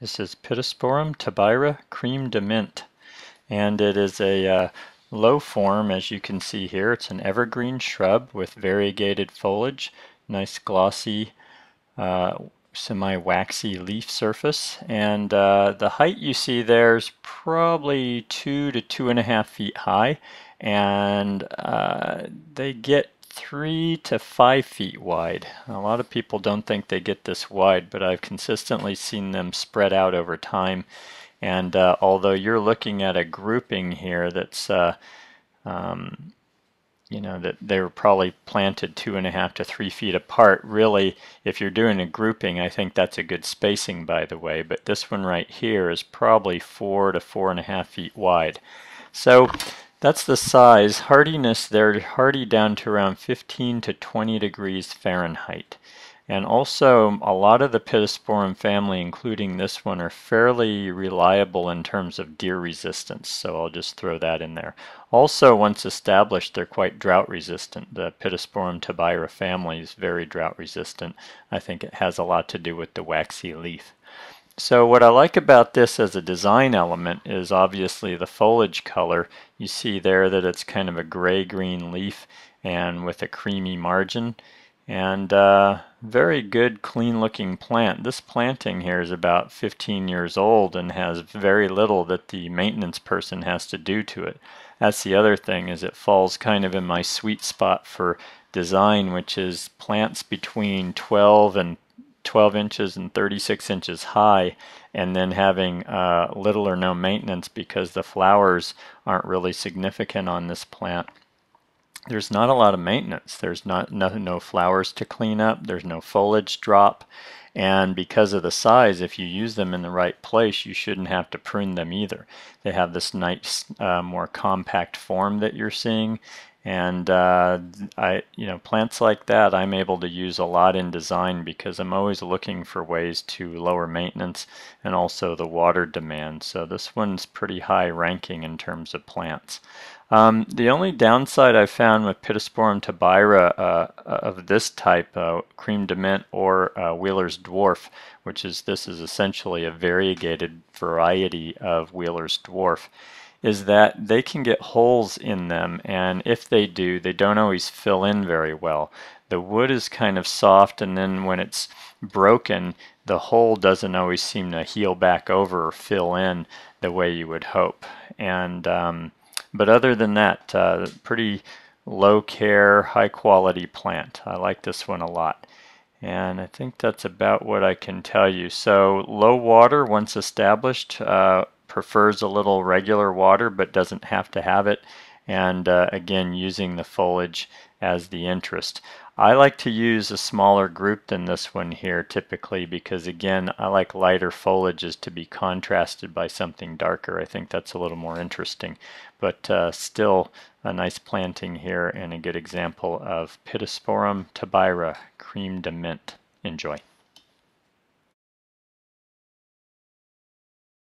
This is Pittosporum tobira cream de mint and it is a uh, low form as you can see here. It's an evergreen shrub with variegated foliage, nice glossy uh, semi-waxy leaf surface and uh, the height you see there is probably two to two and a half feet high and uh, they get three to five feet wide. A lot of people don't think they get this wide, but I've consistently seen them spread out over time. And uh, although you're looking at a grouping here that's, uh, um, you know, that they were probably planted two and a half to three feet apart, really, if you're doing a grouping, I think that's a good spacing, by the way. But this one right here is probably four to four and a half feet wide. So that's the size. Hardiness, they're hardy down to around 15 to 20 degrees Fahrenheit. And also, a lot of the Pittosporum family, including this one, are fairly reliable in terms of deer resistance, so I'll just throw that in there. Also, once established, they're quite drought resistant. The Pittosporum tobira family is very drought resistant. I think it has a lot to do with the waxy leaf. So what I like about this as a design element is obviously the foliage color. You see there that it's kind of a gray-green leaf and with a creamy margin. And uh, very good, clean-looking plant. This planting here is about 15 years old and has very little that the maintenance person has to do to it. That's the other thing, is it falls kind of in my sweet spot for design, which is plants between 12 and 12 inches and 36 inches high and then having uh, little or no maintenance because the flowers aren't really significant on this plant. There's not a lot of maintenance. There's not no, no flowers to clean up. There's no foliage drop. And because of the size, if you use them in the right place, you shouldn't have to prune them either. They have this nice, uh, more compact form that you're seeing and uh, I, you know, plants like that I'm able to use a lot in design because I'm always looking for ways to lower maintenance and also the water demand. So this one's pretty high ranking in terms of plants. Um, the only downside I've found with Pittosporum tobira uh, of this type, uh, Creme de Mint or uh, Wheeler's Dwarf, which is this is essentially a variegated variety of Wheeler's Dwarf, is that they can get holes in them and if they do they don't always fill in very well. The wood is kind of soft and then when it's broken the hole doesn't always seem to heal back over or fill in the way you would hope. And um, But other than that, uh, pretty low care, high quality plant. I like this one a lot. And I think that's about what I can tell you. So low water once established, uh, prefers a little regular water but doesn't have to have it and uh, again using the foliage as the interest. I like to use a smaller group than this one here typically because again I like lighter foliages to be contrasted by something darker. I think that's a little more interesting but uh, still a nice planting here and a good example of Pittosporum tobira cream de mint. Enjoy.